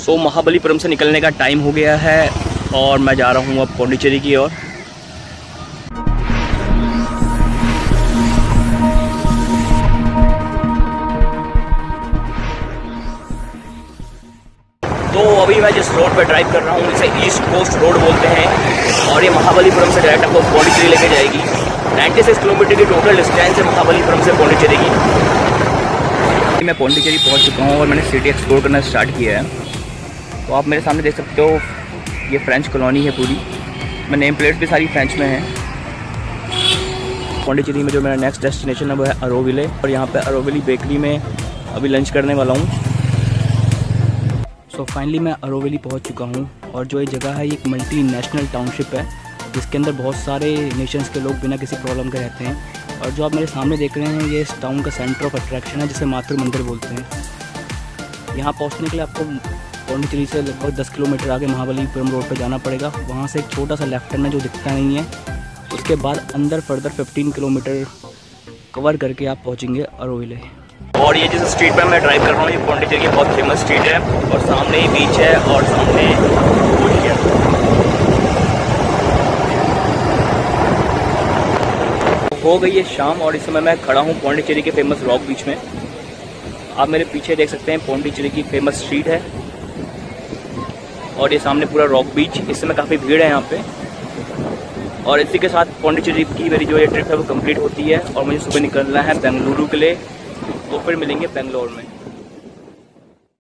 सो so, Mahabalipuram से निकलने का टाइम हो गया है और मैं जा रहा हूँ अब पौंडीचेरी की ओर। तो अभी मैं जिस रोड पर ड्राइव कर रहा हूँ इसे ईस्ट कोस्ट रोड बोलते हैं और ये महाबलीपुरम से डायरेक्ट आपको पौंडीचेरी लेके जाएगी। 96 किलोमीटर की टोटल डिस्टेंस है महाबलीपुरम से पौंडीचेरी की। मैं पौंडीचेरी पहुँच चुका हूँ और मैंने सिटी एक्सप्लोर करना स्टार्ट किया है। तो आप मेरे सामने देख सकते हो, ये फ्रेंच कॉलोनी है पूरी। मैं नेम प्लेट्स भी सारी फ्रेंच में है। पौंडीचेरी में जो मेरा नेक्स्ट डेस्टिनेशन है, वो है अरोविले और यहाँ पे अरोविली बेकरी में अभी लंच करने वाला हूँ। सो फाइनली मैं अरोविली पहुँच चुका हूँ। और जो ये जगह है, ये एक मल्टी नेशनल टाउनशिप है। जिसके अंदर बहुत सारे नेशंस के लोग बिना किसी प्रॉब्लम के रहते हैं। और जो आप मेरे सामने देख रहे हैं, ये इस टाउन का सेंटर ऑफ़ अट्रैक्शन है, जिसे मातृ मंदिर बोलते हैं। यहाँ पहुँचने के लिए आपको पौंडीचेरी से लगभग दस किलोमीटर आगे महाबलीपुरम रोड पर जाना पड़ेगा। वहाँ से एक छोटा सा लेफ़्ट टर्न है जो दिखता नहीं है। उसके बाद अंदर फर्दर फिफ्टीन किलोमीटर कवर करके आप पहुँचेंगे अरोविले और ये जिस स्ट्रीट पर मैं ड्राइव कर रहा हूँ, ये पौंडीचेरी की बहुत फ़ेमस स्ट्रीट है और सामने ही बीच है और सामने हो। गई है शाम और इस समय मैं खड़ा हूँ पौंडीचेरी के फ़ेमस रॉक बीच में। आप मेरे पीछे देख सकते हैं, पौंडीचेरी की फ़ेमस स्ट्रीट है। और ये सामने पूरा रॉक बीच, इस समय काफ़ी भीड़ है यहाँ पे। और इसी के साथ पौंडीचेरी की मेरी जो ये ट्रिप है वो कंप्लीट होती है और मुझे सुबह निकलना है बेंगलुरु के लिए। तो फिर मिलेंगे बेंगलोर में।